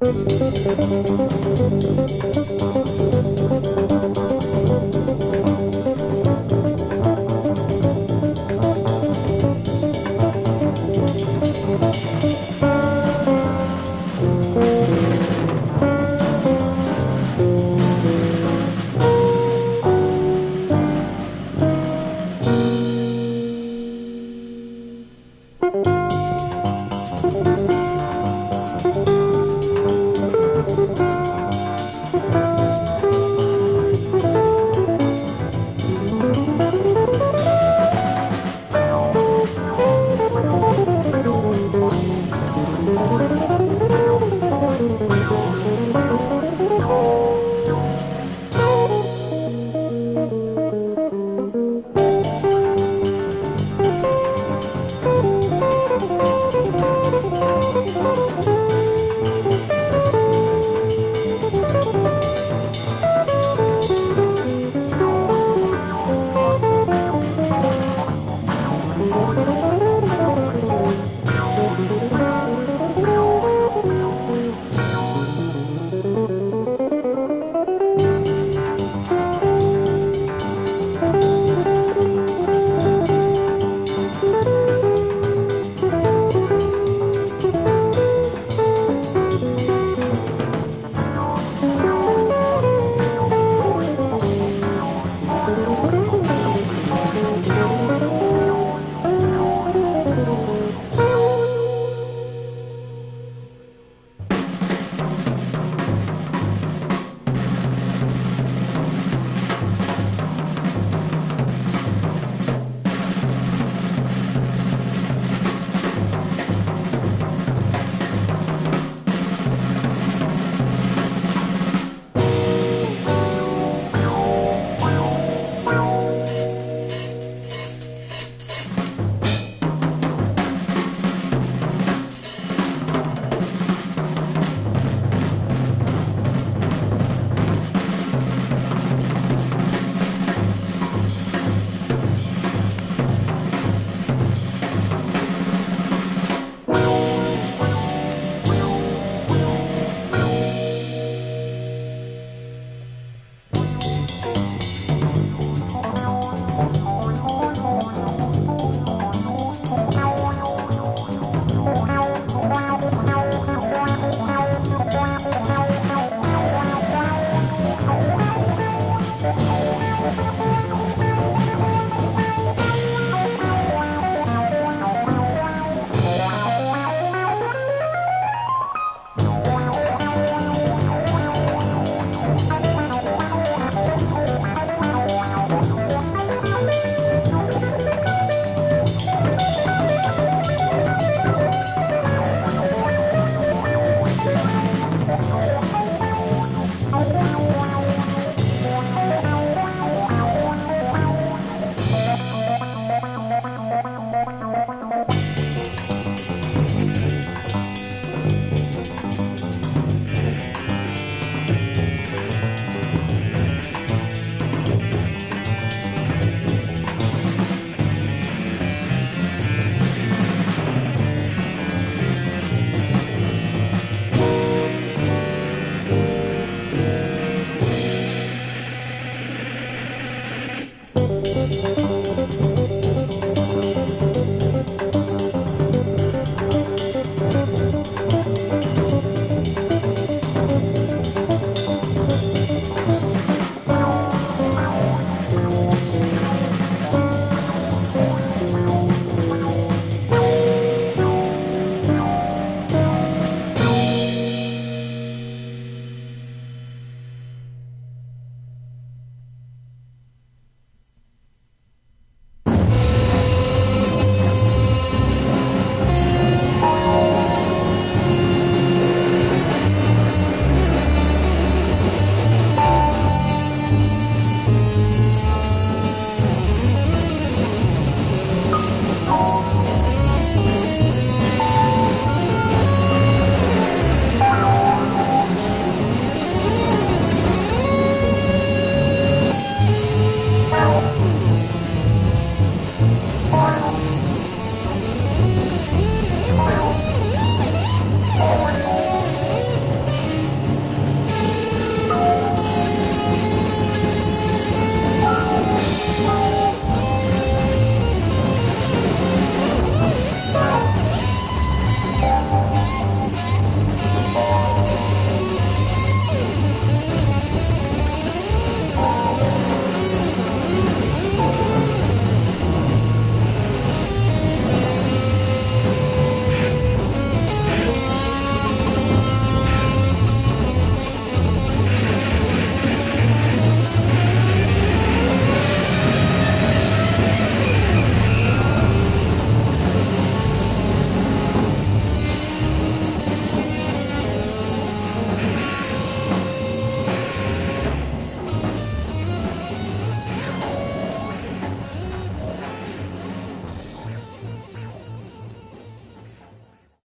Música Hallelujah.